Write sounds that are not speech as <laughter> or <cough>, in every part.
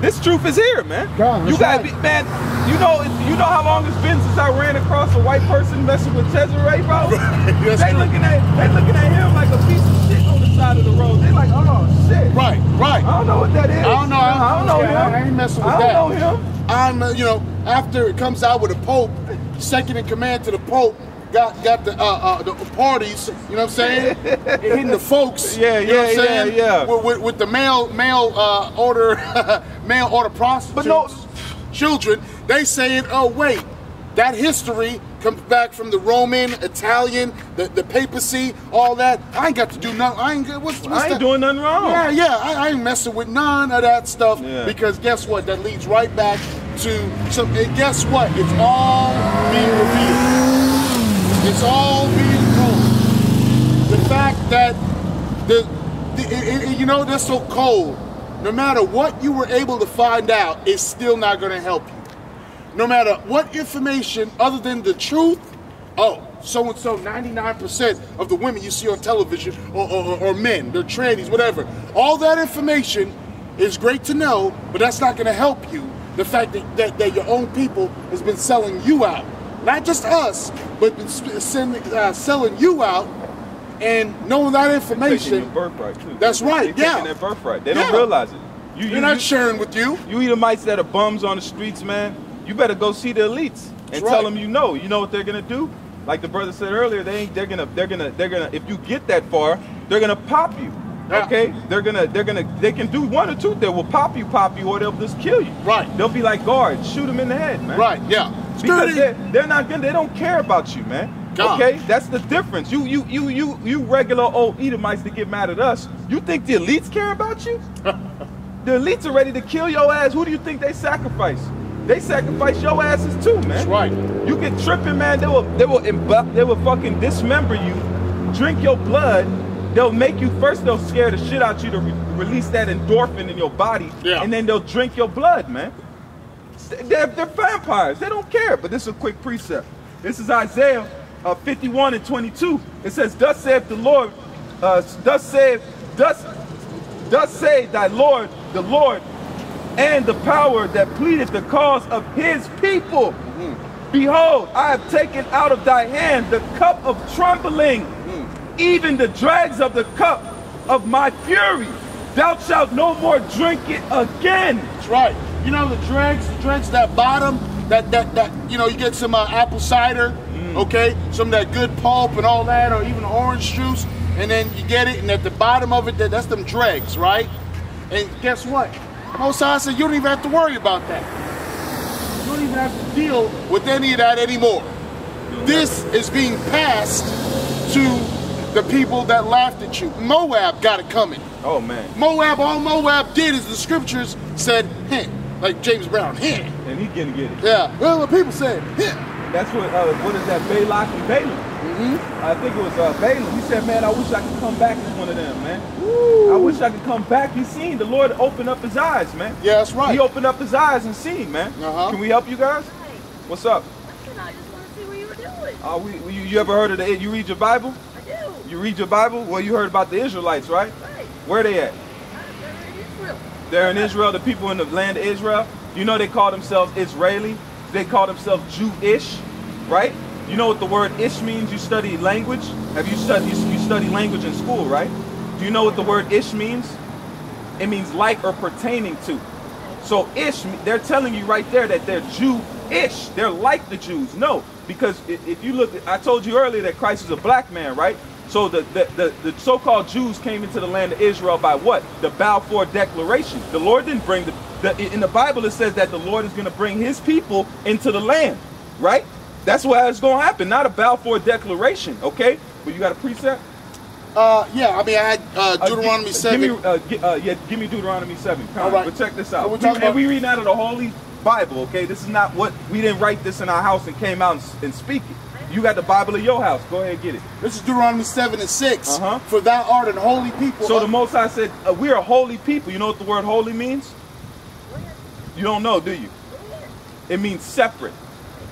This truth is here, man. God, you gotta right. be, man. You know, you know how long it's been since I ran across a white person messing with Cesare, bro. <laughs> They looking at, they looking at him like a piece of shit on the side of the road. They like, oh shit. Right, right. I don't know what that is. I don't know. I don't know Yeah, him. I ain't messing with I that. don't know him. I'm, uh, you know, after it comes out with the Pope, second in command to the Pope, got got the uh, uh, the parties. You know what I'm saying? <laughs> Hitting the folks. Yeah, you know what I'm yeah, saying? yeah, yeah. With, with, with the male male uh, order <laughs> male order prostitutes, but no- children. They saying, oh wait, that history comes back from the Roman, Italian, the, the papacy, all that. I ain't got to do nothing. I ain't. What's, what's I ain't that? doing nothing wrong. Yeah, yeah, I, I ain't messing with none of that stuff Yeah. because guess what? That leads right back to some. And guess what? It's all being revealed. It's all being told. The fact that the, the it- it- you know they're so cold. No matter what you were able to find out, it's still not going to help you. No matter what information other than the truth, oh, so and so, 99% of the women you see on television or, or, or men, they're trannies, whatever. All that information is great to know, but that's not going to help you. The fact that, that, that your own people has been selling you out. Not just us, but sending, uh, selling you out and knowing that Taking information. birthright too. That's right, They yeah. taking their birthright. They don't realize it. You, They're you, not you, sharing with you. you Edomites that are bums on the streets, man. You better go see the elites and That's tell right. them you know. You know what they're gonna do? Like the brother said earlier, they ain't. They're gonna. They're gonna. They're gonna. If you get that far, they're gonna pop you. Yeah. Okay? They're gonna. They're gonna. They can do one or two. They will pop you, pop you, or they'll just kill you. Right. They'll be like guards, shoot them in the head, man. Right, yeah. Because they're, they're not gonna. They don't care about you, man. God. Okay, that's the difference. You, you, you, you, you regular old Edomites that get mad at us. You think the elites care about you? <laughs> the elites are ready to kill your ass. Who do you think they sacrifice? They sacrifice your asses too, man. That's right. You get tripping, man. They will, they will, imbu- they will fucking dismember you, drink your blood. They'll make you first. They'll scare the shit out you to re- release that endorphin in your body, Yeah. and then they'll drink your blood, man. They're, they're vampires. They don't care. But this is a quick precept. This is Isaiah uh, 51 and 22. It says, "Thus saith the Lord, uh, thus saith, thus, thus say thy Lord, the Lord, and the power that pleadeth the cause of His people. Behold, I have taken out of thy hand the cup of trembling, even the dregs of the cup of my fury. Thou shalt no more drink it again." That's right. You know the dregs, the dregs that bottom, that that that you know you get some uh, apple cider, okay, some of that good pulp and all that, or even orange juice, and then you get it, and at the bottom of it, that, that's them dregs, right? And guess what? Most High said you don't even have to worry about that. You don't even have to deal with any of that anymore. This is being passed to the people that laughed at you. Moab got it coming. Oh man. Moab, all Moab did is the scriptures said, heh, like James Brown, heh. And he's gonna get it. Yeah, well, what people said, heh. That's what uh, what is that? Balak and Balaam. Mm-hmm. I think it was uh, Balaam. He said, "Man, I wish I could come back as one of them, man. I wish I could come back." He seen the Lord open up his eyes, man. Yeah, that's right. He opened up his eyes and seen, man. Uh-huh. Can we help you guys? What's up? Listen, I just want to see what you were doing. Uh, we, we- you, you ever heard of the? You read your Bible? I do. You read your Bible? Well, you heard about the Israelites, right? Right. Where they at? They're in Israel. The people in the land of Israel. You know they call themselves Israeli. They call themselves Jewish, right? You know what the word ish means? You study language. Have you studied? You study language in school, right? Do you know what the word ish means? It means like or pertaining to. So ish, they're telling you right there that they're Jew-ish. They're like the Jews. No, because if you look, I told you earlier that Christ is a black man, right? So the, the, the, the so-called Jews came into the land of Israel by what? The Balfour Declaration. The Lord didn't bring the, the in the Bible it says that the Lord is going to bring his people into the land, right? That's what it's going to happen, not a Balfour Declaration, okay? But you got a precept? Uh, yeah, I mean, I had uh, Uh, Deuteronomy 7. Give me, uh, gi- uh, yeah, give me Deuteronomy 7. Come All on. But check this out. we We, talking and we reading out of the Holy Bible, okay? This is not what, we didn't write this in our house and came out and, and speak it. You got the Bible in your house. Go ahead and get it. this is Deuteronomy 7 and 6. Uh-huh. For thou art an holy people. So the Most High said, uh, we're a holy people. You know what the word holy means? You don't know, do you? It means separate.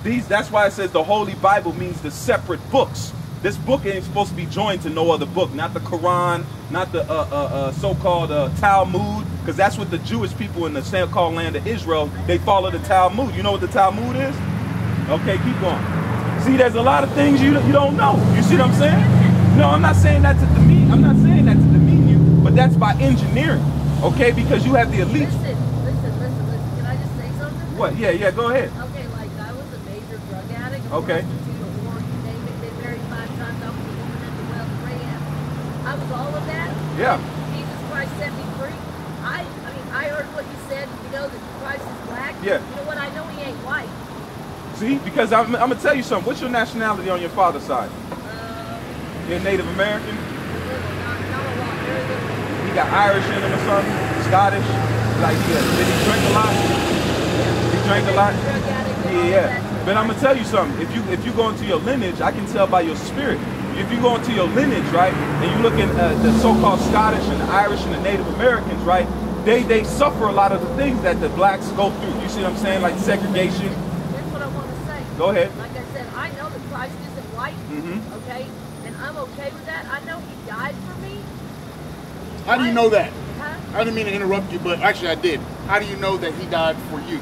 These that's why it says the Holy Bible means the separate books. This book ain't supposed to be joined to no other book, not the Quran, not the uh, uh, uh, so-called uh, Talmud, because that's what the Jewish people in the so-called land of Israel they follow the Talmud. You know what the Talmud is? Okay, keep going. See, there's a lot of things you you don't know. You see what I'm saying? No, I'm not saying that to demean. I'm not saying that to demean you, but that's by engineering. Okay, because you have the elite. Listen, listen, listen, listen. Can I just say something? What? Yeah, yeah. Go ahead. Okay, like I was a major drug addict. a Okay. prostitute, a whore, you name it. Been married five times. I was a woman at the well, rehab. I was all of that. Yeah. Jesus Christ set me free. I, I mean, I heard what you said. You know that Christ is black. Yeah. You know what? I know he ain't white. See, because I'm, I'm gonna tell you something. What's your nationality on your father's side? Uh, You're Native American. a little, not, not a lot, very little. He got Irish in him or something. Scottish. Like, yeah. Did he drink a lot? He drank a lot. Drug addict and all Yeah, yeah. But I'm gonna tell you something. If you if you go into your lineage, I can tell by your spirit. If you go into your lineage, right, and you look at uh, the so-called Scottish and the Irish and the Native Americans, right, they they suffer a lot of the things that the blacks go through. You see what I'm saying? Like segregation. Here's what I want to say. Go ahead. Like I said, I know that Christ isn't white. Mhm. Okay, and I'm okay with that. I know He died for me. How do you know that? Huh? I didn't mean to interrupt you, but actually I did. How do you know that he died for you?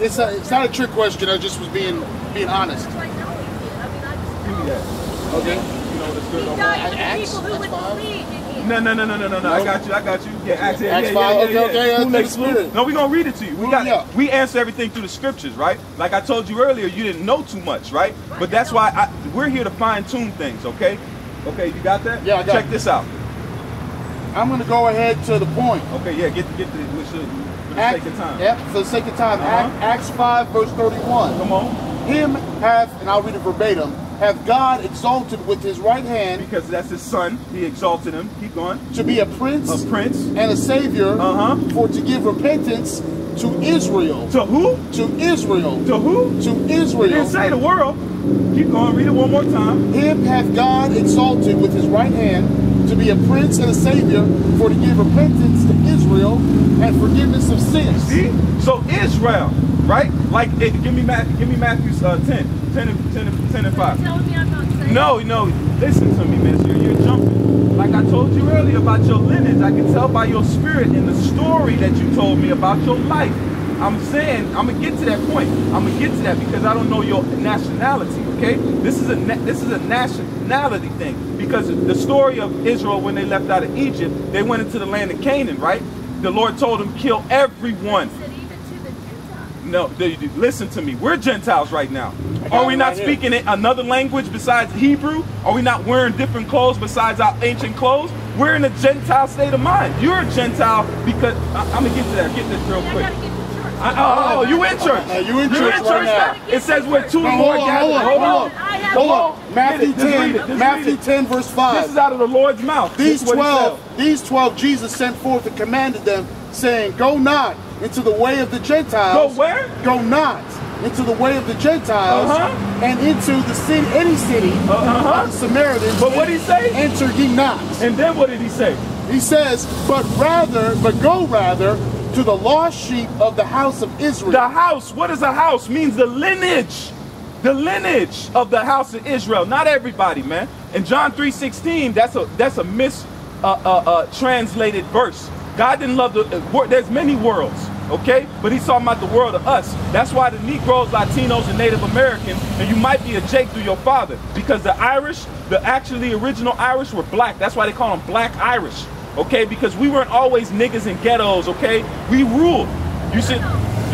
It's, a, it's not a trick question. I just was being being honest. I know He did. I mean, I just Give me know. that. Okay. You know the spirit He died for the people who would believe. No, no, no, no, no, no, no. I got you. I got you. Yeah, Acts, yeah, Acts yeah, five, yeah, okay, yeah, okay, yeah. that's Who the makes spirit. food? No, we're gonna read it to you. We got yeah. we answer everything through the scriptures, right? Like I told you earlier, you didn't know too much, right? But that's why I, we're here to fine tune things, okay? Okay, you got that? Yeah, I got Check it. this out. I'm going to go ahead to the point. Okay, yeah, get get the we should for the Act- sake of time. Yep, for the sake of time. Uh-huh. Acts 5, verse 31. Come on, Him have, and I'll read it verbatim, have God exalted with his right hand because that's his son. He exalted him. Keep going. to be a prince A prince. and a savior Uh-huh. for to give repentance to Israel. To who? To Israel. To who? To Israel. He didn't say the world. Keep going. Read it one more time. Him hath God exalted with his right hand to be a prince and a savior for to give repentance to Israel and forgiveness of sins. See? So Israel, right? Like, eh, give me Matthew, give me Matthew's uh, 10, 10, and- 10, and- 10 and 5. You're telling me I'm not saying No, no, listen to me, minister. You're jumping. Like I told you earlier about your lineage, I can tell by your spirit and the story that you told me about your life. I'm saying, I'm gonna get to that point. I'm gonna get to that because I don't know your nationality. Okay, this is a this is a nationality thing because the story of Israel when they left out of Egypt, they went into the land of Canaan, right? The Lord told them kill everyone. He said even to the Gentiles. No, they, they- listen to me. We're Gentiles right now. Are we not right speaking in another language besides Hebrew? Are we not wearing different clothes besides our ancient clothes? We're in a Gentile state of mind. You're a Gentile because I, am gonna get to that. Get this real quick. gotta get to church. I, oh, oh, you in church? Uh, you in You're church right now. It says we're two No, more hold on, gathered. hold on, Hold hold on. Hold Hold on. on. Matthew 10, Matthew 10, verse 5. This is out of the Lord's mouth. These is what he 12, these 12 Jesus sent forth and commanded them, saying, Go not into the way of the Gentiles. Go where? Go not into the way of the Gentiles Uh-huh. and into the city, any city Uh-huh. of the Samaritans. But what did he say? Enter ye not. And then what did he say? He says, but rather, but go rather to the lost sheep of the house of Israel. The house, what is a house? Means the lineage. The lineage of the house of Israel. Not everybody, man. In John 3.16, that's a that's a mis uh, uh, uh, translated verse. God didn't love the uh, wor- there's many worlds, okay? But he's talking about the world of us. That's why the Negroes, Latinos, and Native Americans, and you might be a Jake through your father, because the Irish, the actually original Irish were black. That's why they call them black Irish, okay? Because we weren't always niggas in ghettos, okay? We ruled. You see,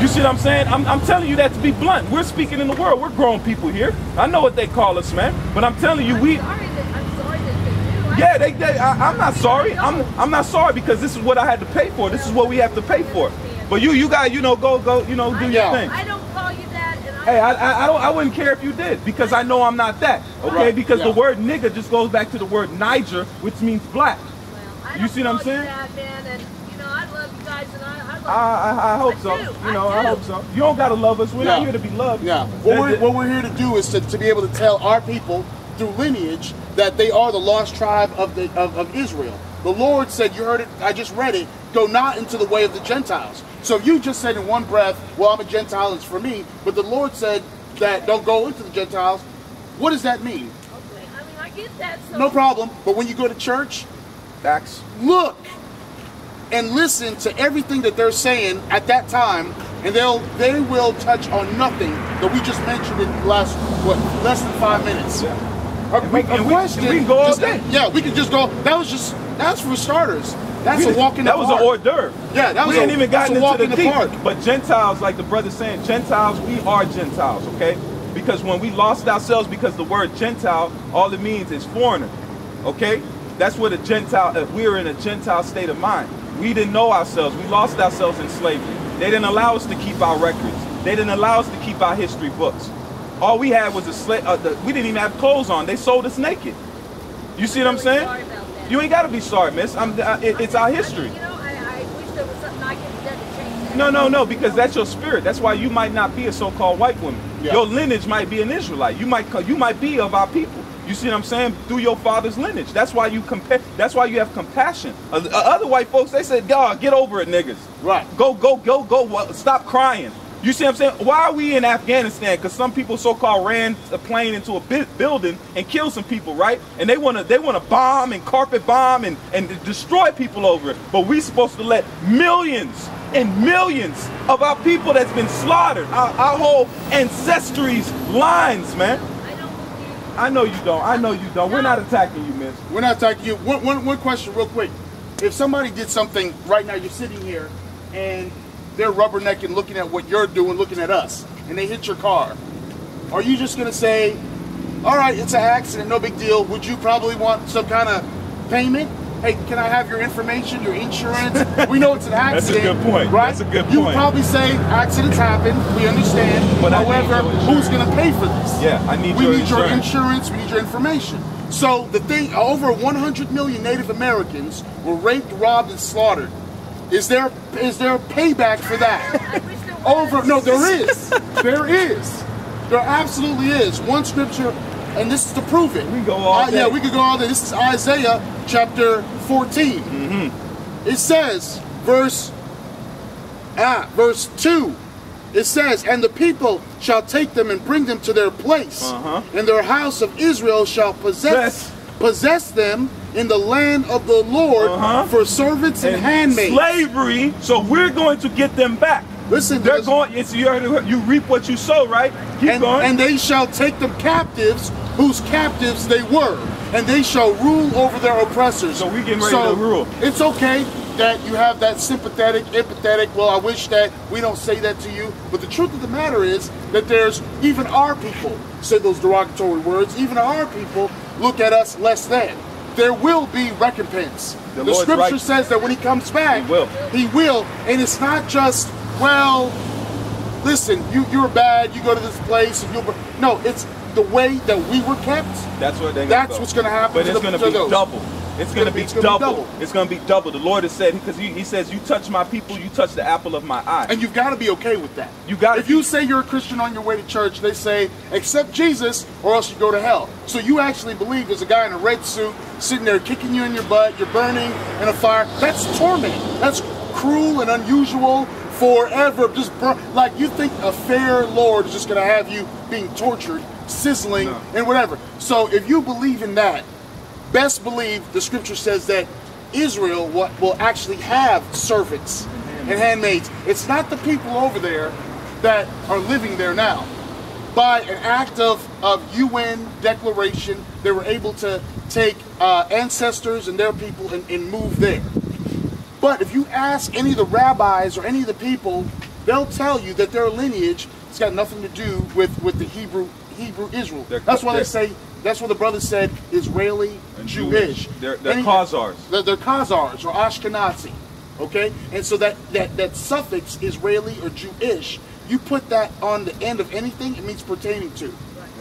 you see what I'm saying? I'm, I'm telling you that to be blunt. We're speaking in the world. We're grown people here. I know what they call us, man. But I'm telling you, we. sorry that I'm sorry that they do. I- Yeah, they. they I, I'm not sorry. I'm. I'm not sorry because this is what I had to pay for. This is what we have to pay for. But you, you got, you know, go, go, you know, do your Yeah. thing. I don't call you that. I, Hey, I, I, I don't, I wouldn't care if you did because I know I'm not that. Okay, Right, because the word nigga just goes back to the word Niger, which means black. well, you see what I'm saying? That, man, and you know I love you guys, and I, I. I, I, I hope I so. do, You know, I I, hope so. You don't gotta love us. We're not here to be loved. Yeah. What That- we're, that- what we're here to do is to, to be able to tell our people through lineage that they are the lost tribe of, the, of, of Israel. The Lord said, you heard it, I just read it, go not into the way of the Gentiles. So you just said in one breath, well, I'm a Gentile, it's for me. But the Lord said that don't go into the Gentiles. What does that mean? Okay, I mean I get that. So No problem. But when you go to church, Facts. look and listen to everything that they're saying at that time, and they'll they will touch on nothing that we just mentioned in the last what less than five minutes. A, we- a we- question. we can go all just- day. Yeah, we can just go. That was just that's for starters. That's We a walk in the That was park. an hors d'oeuvre. Yeah, that was we a- ain't even gotten into in the the park. But Gentiles, like the brother saying, Gentiles, we are Gentiles, okay? Because when we lost ourselves, because the word Gentile, all it means is foreigner, okay? That's what a Gentile, if we're in a Gentile state of mind. We didn't know ourselves. We lost ourselves in slavery. They didn't allow us to keep our records. They didn't allow us to keep our history books. All we had was a slave. Uh, the, we didn't even have clothes on. They sold us naked. You see what I'm saying? sorry about that. You ain't got to be sorry, miss. I'm, uh, it, it's our history. You know, I, I wish there was something I could have done to change that. No, no, no, because that's your spirit. That's why you might not be a so-called white woman. Yeah. Your lineage might be an Israelite. You might you might be of our people. You see what I'm saying? Through your father's lineage. That's why you compare. That's why you have compassion. Uh, uh, other white folks, they said, "God, get over it, niggas. Right. Go, go, go, go. Stop crying." You see what I'm saying? Why are we in Afghanistan? Because some people so-called ran a plane into a bu- building and killed some people, right? And they want to they want to bomb and carpet bomb and and destroy people over it. But we supposed to let millions and millions of our people that's been slaughtered, our, our whole ancestry's lines, man. I know you don't. I know you don't. We're not attacking you, miss. We're not attacking you. One, one, one question, real quick. If somebody did something right now, you're sitting here and they're rubbernecking, looking at what you're doing, looking at us, and they hit your car, are you just going to say, all right, it's an accident, no big deal? Would you probably want some kind of payment? Hey, can I have your information, your insurance? <laughs> we know it's an accident. That's a good point. Right? That's a good point. You would probably say accidents happen. We understand. But However, who's going to pay for this? Yeah, I need we your need your insurance. insurance. We need your information. So the thing, over 100 million Native Americans were raped, robbed, and slaughtered. Is there is there a payback for that? <laughs> I wish there was. Over no, there is. There is. There absolutely is. One scripture, and this is to prove it. We can go all Uh, yeah, we could go all day. This is Isaiah chapter 14. Mm-hmm. It says, verse ah, verse 2. It says, And the people shall take them and bring them to their place, Uh-huh. and their house of Israel shall possess Yes. possess them in the land of the Lord Uh-huh. for servants and, handmaids. Slavery. So we're going to get them back. Listen, They're going. It's you. You reap what you sow, right? Keep and, going. and they shall take them captives, whose captives they were, and they shall rule over their oppressors. So we getting ready So to rule. It's okay that you have that sympathetic, empathetic. Well, I wish that we don't say that to you, but the truth of the matter is that there's even our people say those derogatory words. Even our people look at us less than. There will be recompense. The The, scripture right. says that when He comes back, He will. He will, and it's not just well listen, you you're bad. You go to this place and you'll. No, it's the way that we were kept. That's what they. That's what's gonna happen But it's going to to be those. double. It's going to be It's gonna be double. double. It's going to be double. The Lord has said because he, he says, "You touch my people, you touch the apple of my eye." And you've got to be okay with that. You gotta If you say you're a Christian on your way to church, they say accept Jesus or else you go to hell. So you actually believe there's a guy in a red suit sitting there kicking you in your butt. You're burning in a fire. That's torment. That's cruel and unusual. Forever, just burn. Like you think a fair Lord is just going to have you being tortured, sizzling, No. and whatever. So if you believe in that, best believe the scripture says that Israel will, will actually have servants and handmaids. It's not the people over there that are living there now. By an act of, of UN declaration, they were able to take uh, ancestors and their people and, and move there. But if you ask any of the rabbis or any of the people, they'll tell you that their lineage has got nothing to do with, with the Hebrew Hebrew Israel. They're- that's why they say that's what the brother said Israeli And Jewish. Jewish. They're- they're Any- Khazars. They're, they're Khazars or Ashkenazi. Okay? And so that, that, that suffix Israeli or Jewish, you put that on the end of anything, it means pertaining to. Right.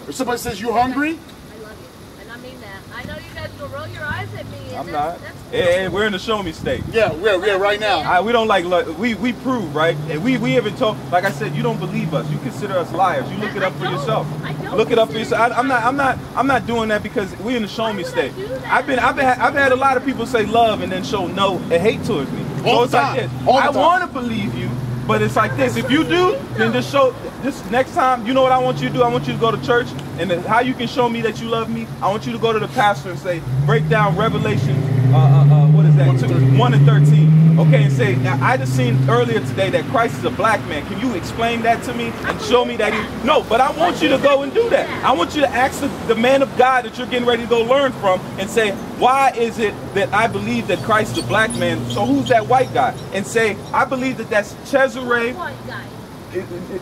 If somebody says you're hungry, I love you, and I mean that. I know you guys will roll your eyes at me. And I'm that's, not. That's Hey, hey, we're in the show me state. yeah, we're, yeah, right now. I, we don't like lu- we we prove right, and we we haven't told. Like I said, you don't believe us. You consider us liars. You look it up for yourself. Look it up for yourself. I, I'm not. I'm not. I'm not doing that because we're in the show me state. I've been. I've been. I've had a lot of people say love and then show no and hate towards me. All so the it's like time. this. All the I want to believe you, but it's like this. If you do, then just show. This next time, you know what I want you to do? I want you to go to church, and then how you can show me that you love me. I want you to go to the pastor and say, break down Revelation. Uh, uh, uh, what is that? One and One and thirteen. Okay, and say, now, I just seen earlier today that Christ is a black man. Can you explain that to me and show me that he? No, but I want you to go and do that. I want you to ask the, the man of God that you're getting ready to go learn from and say, why is it that I believe that Christ is a black man? So who's that white guy? And say, I believe that that's Cesare. White guy.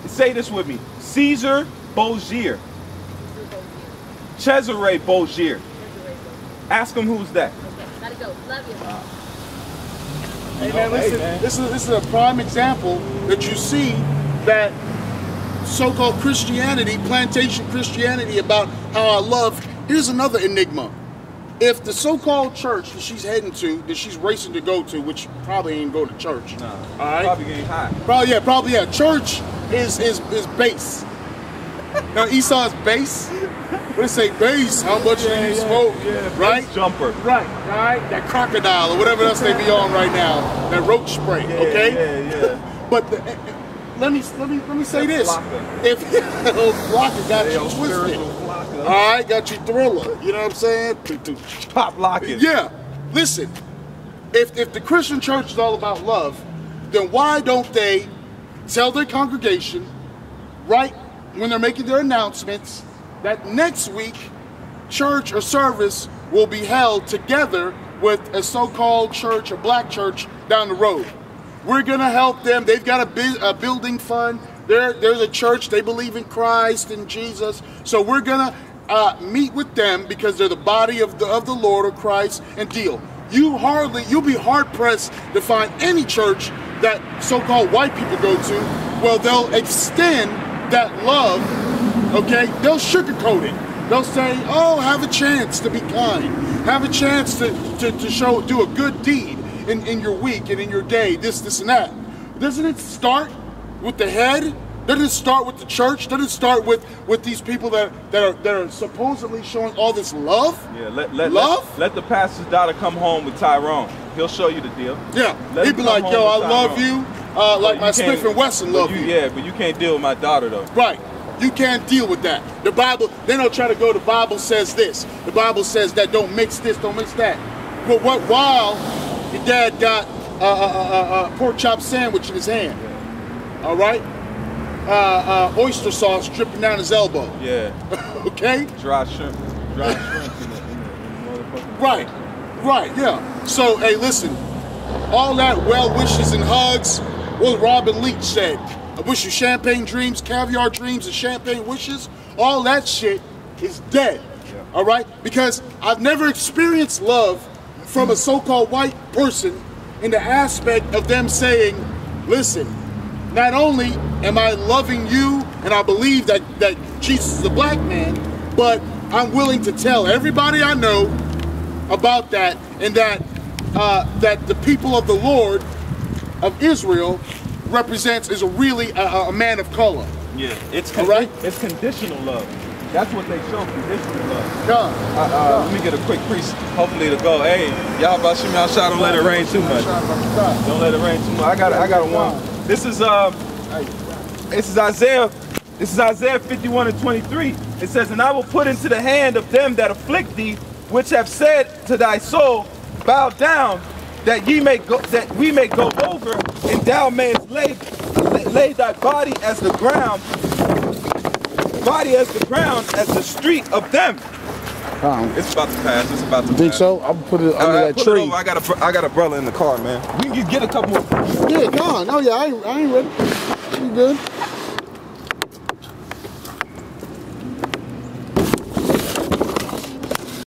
Say this with me, Caesar Borgia. Cesare Borgia. Ask him who's that. Okay, gotta go. Love you. Hey man, Oh, hey, listen, man. this is this is a prime example that you see that so-called Christianity, plantation Christianity, about how I love. Here's another enigma. If the so-called church that she's heading to, that she's racing to go to, which probably ain't go to church, Nah, all right? Probably getting high. Probably yeah, probably yeah. Church is is is base. now Esau's base. It say base? How much do you smoke? right? base Jumper. Right, right. That crocodile or whatever else they be on right now. That roach spray. Yeah, okay. Yeah, yeah. <laughs> But the, eh, eh, let me let me let me say this. flakka. If <laughs> blocker got Hey, you twisted, spiritual all flakka. got you thriller. You know what I'm saying? Pop locking. Yeah. Listen, if if the Christian church is all about love, then why don't they tell their congregation right when they're making their announcements that next week church or service will be held together with a so-called church a black church down the road. We're gonna help them. They've got a, bu- a building fund. There, there's a church. They believe in Christ and Jesus. So we're gonna uh, meet with them because they're the body of the of the Lord of Christ and deal. You hardly, you'll be hard pressed to find any church that so-called white people go to. Well, they'll extend that love okay? They'll sugarcoat it. They'll say, oh, have a chance to be kind. Have a chance to, to, to show, do a good deed in, in your week and in your day, this, this, and that. Doesn't it start with the head? Doesn't it start with the church? Doesn't it start with, with these people that, that, are, that are supposedly showing all this love? Yeah, let, let, Love? let, let the pastor's daughter come home with Tyrone. He'll show you the deal. Yeah. Let He'd be like, yo, I with love you, uh, like my Smith and Wesson love you. you. Yeah, but you can't deal with my daughter though. Right. You can't deal with that. The Bible, then they'll try to go, the Bible says this. The Bible says that don't mix this, don't mix that. But what while your dad got a, a, a, a pork chop sandwich in his hand, all right? Uh, uh, oyster sauce dripping down his elbow, Yeah, <laughs> okay? dry shrimp, dry shrimp in the, in the, in the. Right, right, yeah. So, hey, listen, all that well wishes and hugs, what Robin Leach said. I wish you champagne dreams, caviar dreams, and champagne wishes. All that shit is dead. Yeah. All right? Because I've never experienced love from a so called white person in the aspect of them saying, listen, not only am I loving you and I believe that, that Jesus is a black man, but I'm willing to tell everybody I know about that and that uh, that the people of the Lord of Israel represents is a really a, a man of color. Yeah, it's All right. It's conditional love. That's what they show, conditional love. God. Uh, uh, let me get a quick precept, hopefully to go. Hey, y'all about to shoot me outside. Don't let it rain too much. Don't let it rain too much. I got, I got a one. This is um, this is Isaiah. This is Isaiah 51 and 23. It says, "And I will put into the hand of them that afflict thee, which have said to thy soul, Bow down, that ye may go, that we may go over, and thou mayest lay, lay, thy body as the ground, body as the ground, as the street of them." It's about to pass. It's about to Think pass. so? I'm gonna put it under right, that tree. I got a, got a brother in the car, man. We can get a couple more. Yeah, gone. Oh yeah, I ain't, I ain't ready. You good?